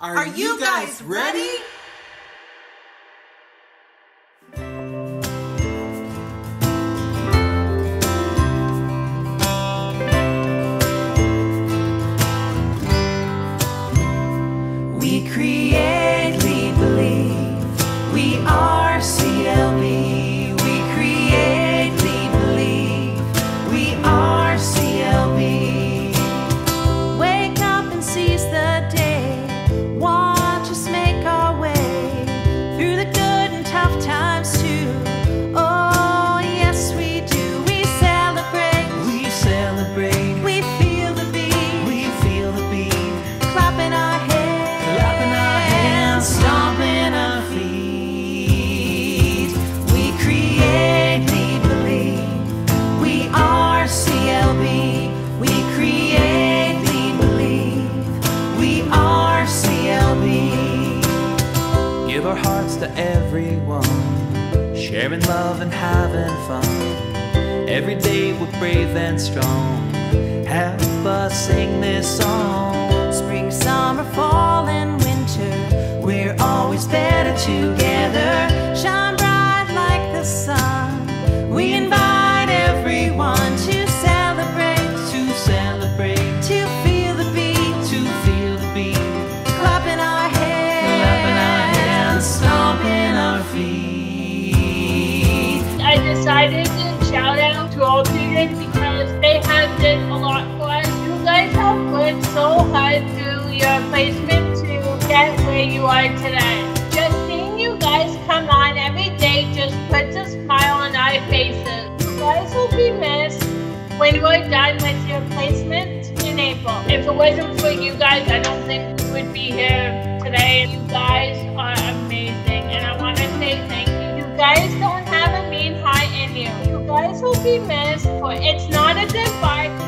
Are, you guys ready? We create, our hearts to everyone, sharing love and having fun. Every day we're brave and strong. Help us sing this song. Spring, summer, fall, and winter. We're always better together. Decided to shout out to all students because they have did a lot for us. You guys have worked so hard through your placement to get where you are today. Just seeing you guys come on every day just puts a smile on our faces. You guys will be missed when you're done with your placement in April. If it wasn't for you guys, I don't think we would be here today. You guys are amazing, and I want to say thank you. You guys will be missed, for it's not a goodbye.